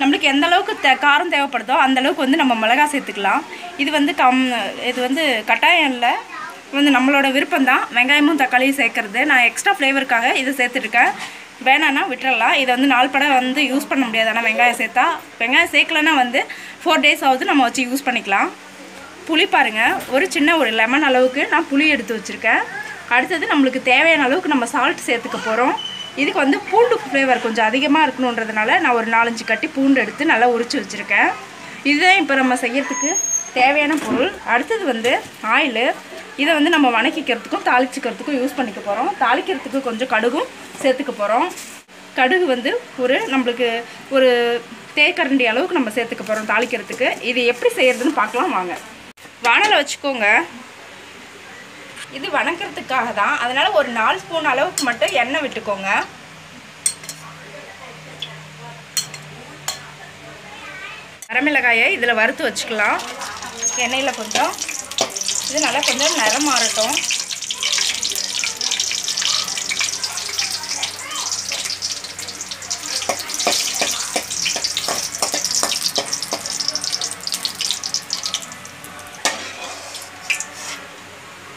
நம்மளுக்கு எந்த அளவுக்கு தே காரம் தேவைப்படுதோ அந்த அளவுக்கு வந்து நம்ம மிளகா சேர்த்துக்கலாம். இது வந்து கம் இது வந்து கட்டாயம் இல்லை. வந்து நம்மளோட விருப்பம் தான். வெங்காயமும் தக்காளியும் சேர்க்குறது. நான் எக்ஸ்ட்ரா ஃப்ளேவருக்காக இதை சேர்த்துருக்கேன் வேணான்னா விட்டுறலாம். இதை வந்து நாள் படம் வந்து யூஸ் பண்ண முடியாது. ஆனால் வெங்காயம் சேர்த்தா வெங்காயம் சேர்க்கலன்னா வந்து ஃபோர் டேஸ் ஆகுது நம்ம வச்சு யூஸ் பண்ணிக்கலாம். புளி பாருங்கள் ஒரு சின்ன ஒரு லெமன் அளவுக்கு நான் புளி எடுத்து வச்சுருக்கேன். அடுத்தது நம்மளுக்கு தேவையான அளவுக்கு நம்ம சால்ட் சேர்த்துக்க போகிறோம் இதுக்கு வந்து பூண்டு ஃப்ளேவர் கொஞ்சம் அதிகமாக இருக்கணுன்றதுனால நான் ஒரு நாலஞ்சு கட்டி பூண்டு எடுத்து நல்லா உரிச்சு வச்சுருக்கேன். இதுதான் இப்போ நம்ம செய்யறதுக்கு தேவையான பொருள். அடுத்தது வந்து ஆயிலு இதை வந்து நம்ம வணக்கிக்கிறதுக்கும் தாளிச்சிக்கிறதுக்கும் யூஸ் பண்ணிக்க போகிறோம் தாளிக்கிறதுக்கு கொஞ்சம் கடுகும் சேர்த்துக்க போகிறோம் கடுகு வந்து ஒரு நம்மளுக்கு ஒரு தேக்கரண்டி அளவுக்கு நம்ம சேர்த்துக்க போகிறோம் தாளிக்கிறதுக்கு. இது எப்படி செய்கிறதுன்னு பார்க்கலாம் வாங்க. வானலை வச்சுக்கோங்க. இது வணக்கிறதுக்காக தான் அதனால் ஒரு நாலு ஸ்பூன் அளவுக்கு மட்டும் எண்ணெய் விட்டுக்கோங்க. வரமிளகாயை இதில் வறுத்து வச்சுக்கலாம். எண்ணெயில் கொஞ்சம் இது நல்லா கொஞ்சம் நிறம் மாறட்டும்.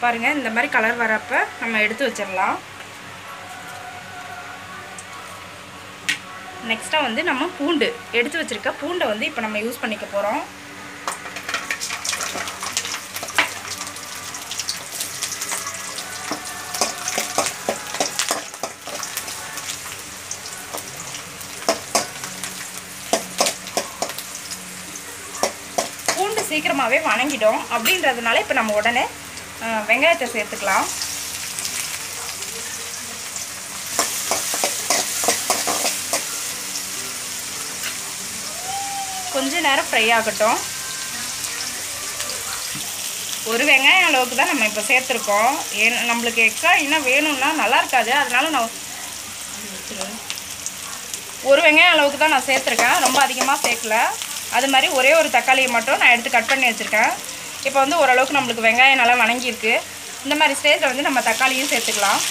பாருங்கள் இந்த மாதிரி கலர் வரப்போ நம்ம எடுத்து வச்சிடலாம் நெக்ஸ்ட்டாக வந்து நம்ம பூண்டு எடுத்து வச்சிருக்க பூண்டை வந்து இப்போ நம்ம யூஸ் பண்ணிக்க போகிறோம் பூண்டு சீக்கிரமாகவே வணங்கிடும். அப்படின்றதுனால இப்போ நம்ம உடனே வெங்காயத்தை சேர்த்துக்கலாம். கொஞ்ச நேரம் ஃப்ரை ஆகட்டும். ஒரு வெங்காயம் அளவுக்கு தான் நம்ம இப்போ சேர்த்துருக்கோம். ஏன் நம்மளுக்கு எக்ஸ்ட்ரா இன்னும் வேணும்னா நல்லா இருக்காது. அதனால நான் ஒரு வெங்காயம் அளவுக்கு தான் நான் சேர்த்துருக்கேன். ரொம்ப அதிகமாக சேர்க்கல. அது மாதிரி ஒரே ஒரு தக்காளியை மட்டும் நான் எடுத்து கட் பண்ணி வச்சுருக்கேன். இப்போ வந்து ஓரளவுக்கு நம்மளுக்கு வெங்காயம் நல்லா வணங்கியிருக்கு. இந்த மாதிரி ஸ்டேஜில் வந்து நம்ம தக்காளியும் சேர்த்துக்கலாம்.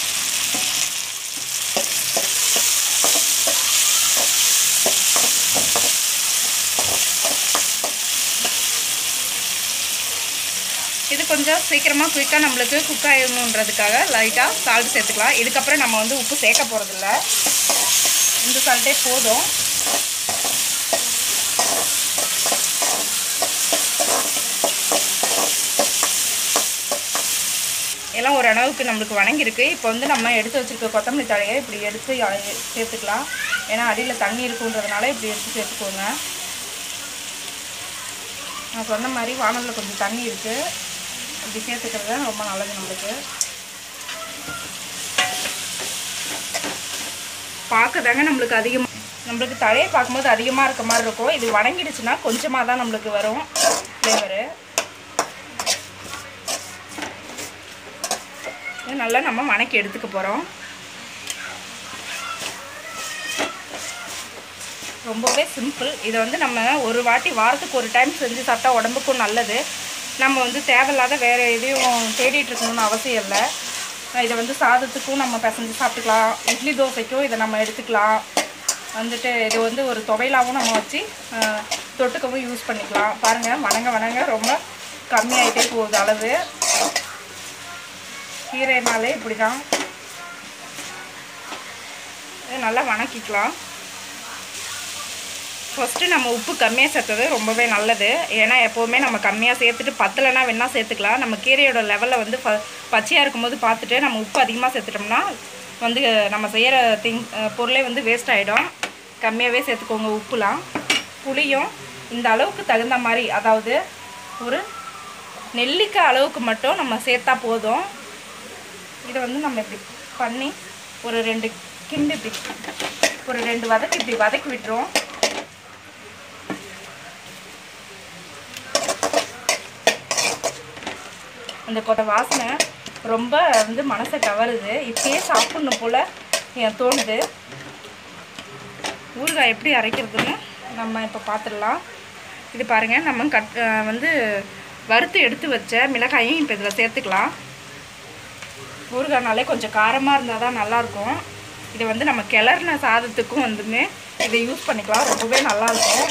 இது கொஞ்சம் சீக்கிரமாக குயிக்காக நம்மளுக்கு குக் ஆகணுன்றதுக்காக லைட்டாக சால்ட் சேர்த்துக்கலாம். இதுக்கப்புறம் நம்ம வந்து உப்பு சேர்க்க போகிறதில்ல இந்த சால்ட்டே போதும். எல்லாம் ஒரு அளவுக்கு நம்மளுக்கு வணங்கியிருக்கு. இப்போ வந்து நம்ம எடுத்து வச்சுருக்க கொத்தமல்லி தழையை இப்படி எடுத்து சேர்த்துக்கலாம். ஏன்னா அடியில் தண்ணி இருக்குன்றதுனால இப்படி எடுத்து சேர்த்துக்கோங்க. நான் சொன்ன மாதிரி வானலில் கொஞ்சம் தண்ணி இருக்குது இப்படி சேர்த்துக்கிறது தான் ரொம்ப நல்லது நம்மளுக்கு. பார்க்க தாங்க நம்மளுக்கு அதிகமாக நம்மளுக்கு தலையை பார்க்கும்போது அதிகமாக இருக்க மாதிரி இருக்கும். இது வணங்கிடுச்சுன்னா கொஞ்சமாக தான் நம்மளுக்கு வரும் ஃப்ளேவரு நல்லா நம்ம வணக்கி எடுத்துக்க போகிறோம் ரொம்பவே சிம்பிள். இதை வந்து நம்ம ஒரு வாட்டி வாரத்துக்கு ஒரு டைம் செஞ்சு சாப்பிட்டா உடம்புக்கும் நல்லது. நம்ம வந்து தேவையில்லாத வேறு எதையும் தேடிட்டு இருக்கணும்னு அவசியம் இல்லை. இதை வந்து சாதத்துக்கும் நம்ம பிசைஞ்சு சாப்பிட்டுக்கலாம். இட்லி தோசைக்கும் இதை நம்ம எடுத்துக்கலாம். வந்துட்டு இது வந்து ஒரு துவையலாகவும் நம்ம வச்சு தொட்டுக்கவும் யூஸ் பண்ணிக்கலாம். பாருங்கள் வணங்க வணங்க. ரொம்ப கம்மியாகிட்டே போகுது அளவு. கீரைனாலே இப்படி தான் இது நல்லா வணக்கிக்கலாம். ஃபஸ்ட்டு நம்ம உப்பு கம்மியாக சேர்த்தது ரொம்பவே நல்லது. ஏன்னா எப்போவுமே நம்ம கம்மியாக சேர்த்துட்டு பத்தலைன்னா வேணால் சேர்த்துக்கலாம். நம்ம கீரையோட லெவலில் வந்து ப பச்சையாக இருக்கும்போது பார்த்துட்டு நம்ம உப்பு அதிகமாக சேர்த்துட்டோம்னா வந்து நம்ம செய்கிற திங் பொருளே வந்து வேஸ்ட் ஆகிடும் கம்மியாகவே சேர்த்துக்கோங்க உப்புலாம். புளியும் இந்த அளவுக்கு தகுந்த மாதிரி அதாவது ஒரு நெல்லிக்காய் அளவுக்கு மட்டும் நம்ம சேர்த்தா போதும். இதை வந்து நம்ம இப்படி பண்ணி ஒரு ரெண்டு கிண்டு இப்படி ஒரு ரெண்டு வதக்கு இப்படி வதக்கி விட்டுருவோம். அந்த கொட்டை வாசனை ரொம்ப வந்து மனசை கவருது. இப்பயே சாப்பிட்ணும் போல் என் தோணுது. ஊறுகாய் எப்படி அரைக்கிறதுன்னு நம்ம இப்போ பார்த்துடலாம் இது பாருங்கள் நம்ம கட் வந்து வறுத்து எடுத்து வச்ச மிளகாயும் இப்போ இதில் சேர்த்துக்கலாம். ஊறுகாய்னாலே கொஞ்சம் காரமாக இருந்தால் தான் நல்லாயிருக்கும். இதை வந்து நம்ம கிளறின சாதத்துக்கும் வந்துமே இதை யூஸ் பண்ணிக்கலாம். ரொம்பவே நல்லாயிருக்கும்.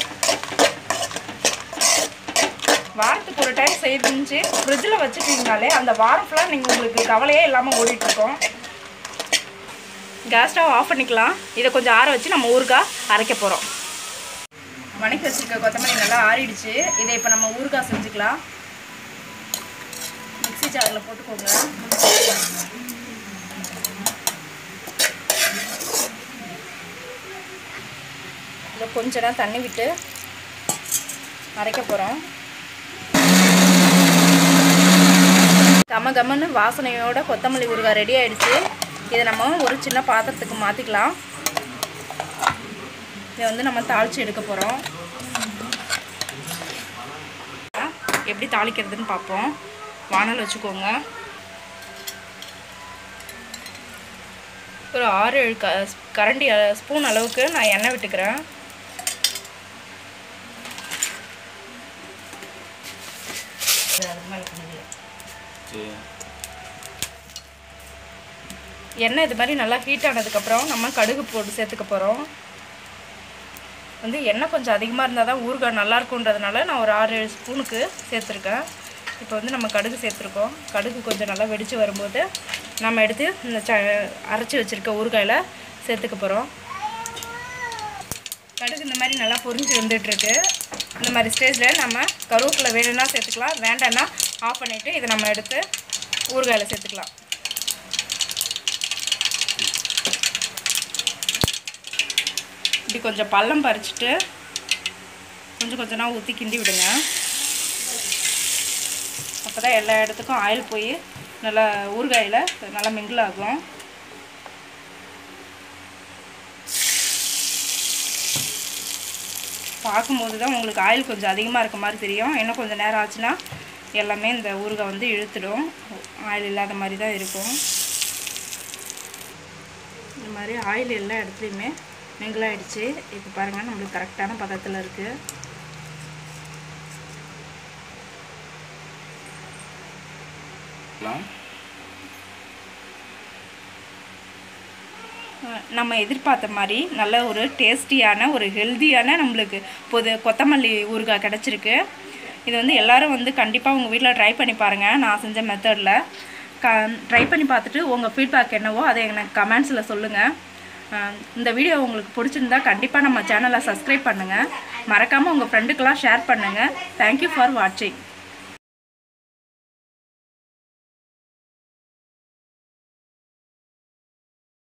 வாரத்துக்கு ஒரு டைம் செஞ்சு ஃப்ரிட்ஜில் வச்சுட்டீங்கனாலே அந்த வாரம் ஃபுல்லாக நீங்கள் உங்களுக்கு கவலையே இல்லாமல் ஓடிட்டுருக்கோம். கேஸ் ஸ்டவ் ஆஃப் பண்ணிக்கலாம். இதை கொஞ்சம் ஆற வச்சு நம்ம ஊறுகாய் அரைக்க போகிறோம் வணக்கி வச்சுருக்க கொத்தமல்லி நல்லா ஆறிடுச்சு. இதை இப்போ நம்ம ஊறுகாய் செஞ்சுக்கலாம். மிக்சி ஜாரில் போட்டுக்கோங்க. இதில் கொஞ்ச நேரம் தண்ணி விட்டு அரைக்க போகிறோம் கம கமன்னு வாசனையோட கொத்தமல்லி ஊறுகாய் ரெடி ஆயிடுச்சு. இதை நம்ம ஒரு சின்ன பாத்திரத்துக்கு மாற்றிக்கலாம் இதை வந்து நம்ம தாளித்து எடுக்க போகிறோம் எப்படி தாளிக்கிறதுன்னு பார்ப்போம். வானல் வச்சுக்கோங்க. ஒரு ஆறு ஏழு க கரண்டி ஸ்பூன் அளவுக்கு நான் எண்ணெய் விட்டுக்கிறேன். எண்ணெய் இது மாதிரி நல்லா ஹீட் ஆனதுக்கப்புறம் நம்ம கடுகு போட்டு சேர்த்துக்க போகிறோம் வந்து எண்ணெய் கொஞ்சம் அதிகமாக இருந்தால் தான் ஊறுகாய் நல்லா இருக்குன்றதுனால நான் ஒரு ஆறு ஏழு ஸ்பூனுக்கு சேர்த்துருக்கேன். இப்போ வந்து நம்ம கடுகு சேர்த்துருக்கோம். கடுகு கொஞ்சம் நல்லா வெடித்து வரும்போது நம்ம எடுத்து இந்த ச அரைச்சி வச்சுருக்க ஊறுகாயில் சேர்த்துக்க போகிறோம் கடுகு இந்த மாதிரி நல்லா பொரிஞ்சு வந்துட்டுருக்கு. இந்த மாதிரி ஸ்டேஜில் நம்ம கருவேப்பிலை வேணும்னா சேர்த்துக்கலாம். வேண்டாம்னா ஆஃப் பண்ணிவிட்டு இதை நம்ம எடுத்து ஊறுகாயில் சேர்த்துக்கலாம். இப்படி கொஞ்சம் பள்ளம் பறிச்சுட்டு கொஞ்சம் கொஞ்சமாக ஊற்றி கிண்டி விடுங்க. அப்போ தான் எல்லா இடத்துக்கும் ஆயில் போய் நல்லா ஊறுகாயில் நல்லா மிங்கிள் ஆகும். பார்க்கும்போது தான் உங்களுக்கு ஆயில் கொஞ்சம் அதிகமாக இருக்க மாதிரி தெரியும். இன்னும் கொஞ்சம் நேரம் ஆச்சுன்னா எல்லாமே இந்த ஊறுகாய் வந்து இழுத்துடும். ஆயில் இல்லாத மாதிரி தான் இருக்கும். இந்த மாதிரி ஆயில் எல்லா இடத்துலையுமே மிங்கிளாயிடுச்சு இப்போ பாருங்கள் நம்மளுக்கு கரெக்டான பதத்தில் இருக்குது நம்ம எதிர்பார்த்த மாதிரி நல்ல ஒரு டேஸ்டியான ஒரு ஹெல்த்தியான நம்மளுக்கு பொது கொத்தமல்லி ஊறுகாய் கிடச்சிருக்கு. இது வந்து எல்லாரும் வந்து கண்டிப்பாக உங்கள் வீட்டில் ட்ரை பண்ணி பாருங்கள் நான் செஞ்ச மெத்தடில் க ட்ரை பண்ணி பார்த்துட்டு உங்கள் ஃபீட்பேக் என்னவோ அதை எனக்கு கமெண்ட்ஸில் சொல்லுங்கள் இந்த வீடியோ உங்களுக்கு பிடிச்சிருந்தா கண்டிப்பாக நம்ம சேனலை சப்ஸ்கிரைப் பண்ணுங்கள் மறக்காமல் உங்கள் ஃப்ரெண்டுக்கெல்லாம் ஷேர் பண்ணுங்கள் தேங்க்யூ ஃபார் வாட்சிங்